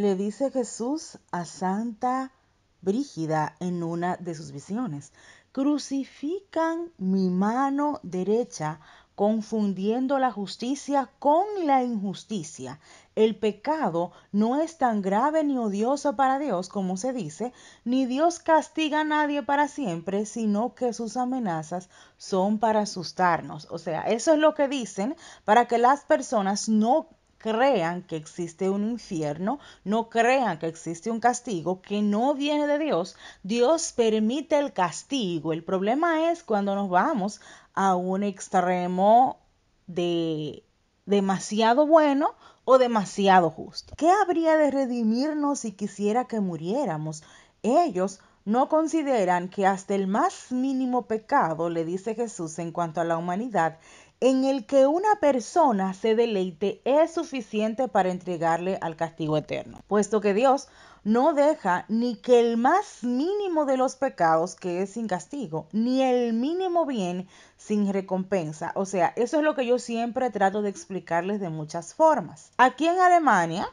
le dice Jesús a Santa Brígida en una de sus visiones. Crucifican mi mano derecha confundiendo la justicia con la injusticia. El pecado no es tan grave ni odioso para Dios como se dice, ni Dios castiga a nadie para siempre, sino que sus amenazas son para asustarnos. O sea, eso es lo que dicen para que las personas no crean que existe un infierno, no crean que existe un castigo que no viene de Dios. Dios permite el castigo. El problema es cuando nos vamos a un extremo de demasiado bueno o demasiado justo. ¿Qué habría de redimirnos si quisiera que muriéramos? Ellos no consideran que hasta el más mínimo pecado, le dice Jesús en cuanto a la humanidad, en el que una persona se deleite es suficiente para entregarle al castigo eterno, puesto que Dios no deja ni que el más mínimo de los pecados que es sin castigo, ni el mínimo bien sin recompensa. O sea, eso es lo que yo siempre trato de explicarles de muchas formas. Aquí en Alemania,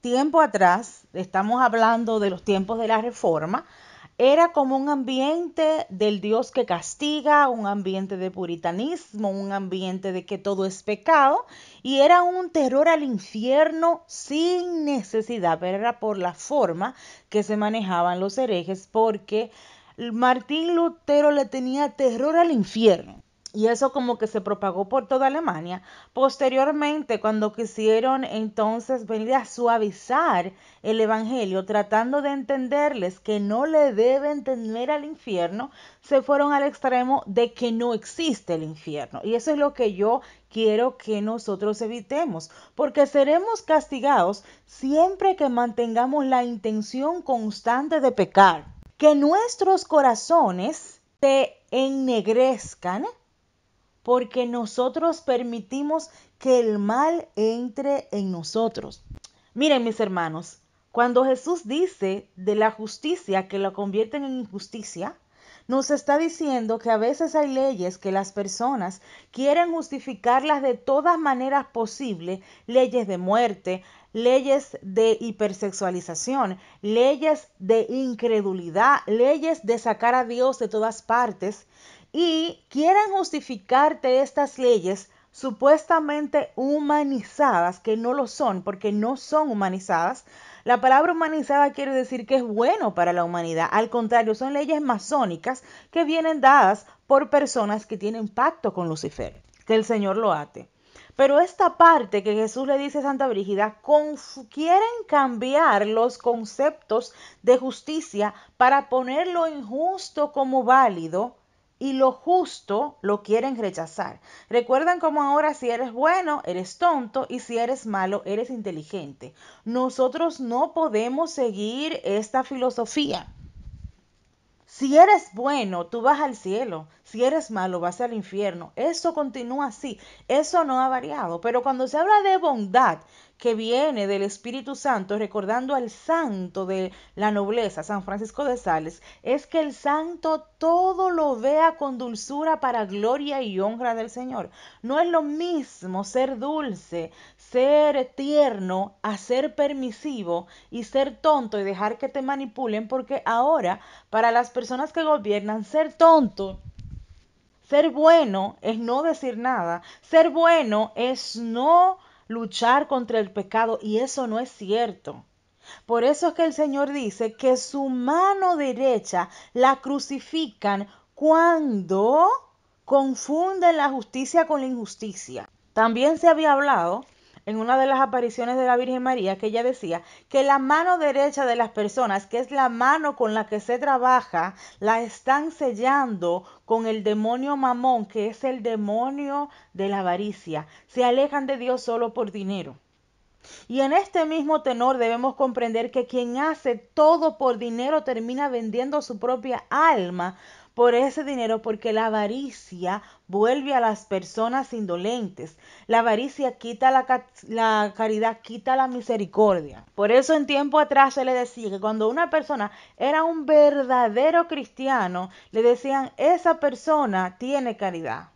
tiempo atrás, estamos hablando de los tiempos de la reforma, era como un ambiente del Dios que castiga, un ambiente de puritanismo, un ambiente de que todo es pecado, y era un terror al infierno sin necesidad, pero era por la forma que se manejaban los herejes, porque Martín Lutero le tenía terror al infierno y eso como que se propagó por toda Alemania. Posteriormente, cuando quisieron entonces venir a suavizar el Evangelio, tratando de entenderles que no le deben temer al infierno, se fueron al extremo de que no existe el infierno. Y eso es lo que yo quiero que nosotros evitemos, porque seremos castigados siempre que mantengamos la intención constante de pecar. Que nuestros corazones se ennegrezcan porque nosotros permitimos que el mal entre en nosotros. Miren mis hermanos, cuando Jesús dice de la justicia que la convierten en injusticia, nos está diciendo que a veces hay leyes que las personas quieren justificarlas de todas maneras posibles, leyes de muerte, leyes de hipersexualización, leyes de incredulidad, leyes de sacar a Dios de todas partes, y quieren justificarte estas leyes supuestamente humanizadas, que no lo son, porque no son humanizadas. La palabra humanizada quiere decir que es bueno para la humanidad. Al contrario, son leyes masónicas que vienen dadas por personas que tienen pacto con Lucifer, que el Señor lo ate. Pero esta parte que Jesús le dice a Santa Brígida, quieren cambiar los conceptos de justicia para poner lo injusto como válido y lo justo lo quieren rechazar. Recuerdan cómo ahora si eres bueno, eres tonto y si eres malo, eres inteligente. Nosotros no podemos seguir esta filosofía. Si eres bueno, tú vas al cielo. Si eres malo, vas al infierno. Eso continúa así. Eso no ha variado. Pero cuando se habla de bondad, que viene del Espíritu Santo, recordando al santo de la nobleza, San Francisco de Sales, es que el santo todo lo vea con dulzura para gloria y honra del Señor. No es lo mismo ser dulce, ser tierno, a ser permisivo y ser tonto y dejar que te manipulen, porque ahora para las personas que gobiernan, ser tonto ser bueno es no decir nada. Ser bueno es no luchar contra el pecado y eso no es cierto. Por eso es que el Señor dice que su mano derecha la crucifican cuando confunden la justicia con la injusticia. También se había hablado en una de las apariciones de la Virgen María que ella decía que la mano derecha de las personas, que es la mano con la que se trabaja, la están sellando con el demonio mamón, que es el demonio de la avaricia. Se alejan de Dios solo por dinero. Y en este mismo tenor debemos comprender que quien hace todo por dinero termina vendiendo su propia alma por ese dinero porque la avaricia vuelve a las personas indolentes. La avaricia quita la, caridad, quita la misericordia. Por eso en tiempo atrás se le decía que cuando una persona era un verdadero cristiano, le decían, esa persona tiene caridad.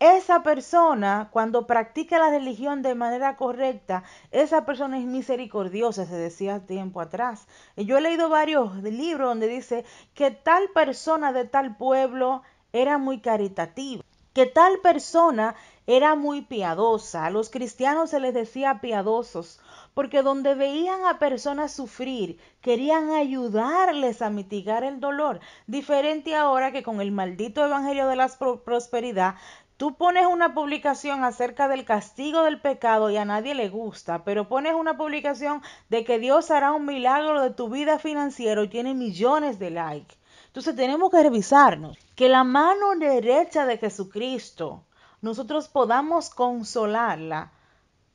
Esa persona, cuando practica la religión de manera correcta, esa persona es misericordiosa, se decía tiempo atrás. Y yo he leído varios libros donde dice que tal persona de tal pueblo era muy caritativa, que tal persona era muy piadosa. A los cristianos se les decía piadosos porque donde veían a personas sufrir, querían ayudarles a mitigar el dolor. Diferente ahora que con el maldito evangelio de la prosperidad, tú pones una publicación acerca del castigo del pecado y a nadie le gusta, pero pones una publicación de que Dios hará un milagro de tu vida financiera y tiene millones de likes. Entonces tenemos que revisarnos que la mano derecha de Jesucristo nosotros podamos consolarla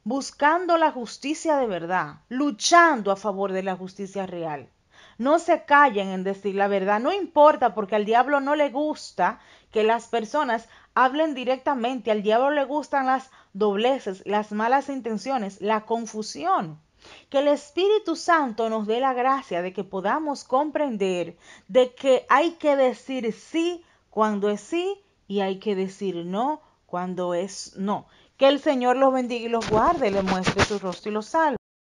buscando la justicia de verdad, luchando a favor de la justicia real. No se callen en decir la verdad, no importa porque al diablo no le gusta que las personas hablen directamente, al diablo le gustan las dobleces, las malas intenciones, la confusión. Que el Espíritu Santo nos dé la gracia de que podamos comprender de que hay que decir sí cuando es sí y hay que decir no cuando es no. Que el Señor los bendiga y los guarde, le muestre su rostro y los salve.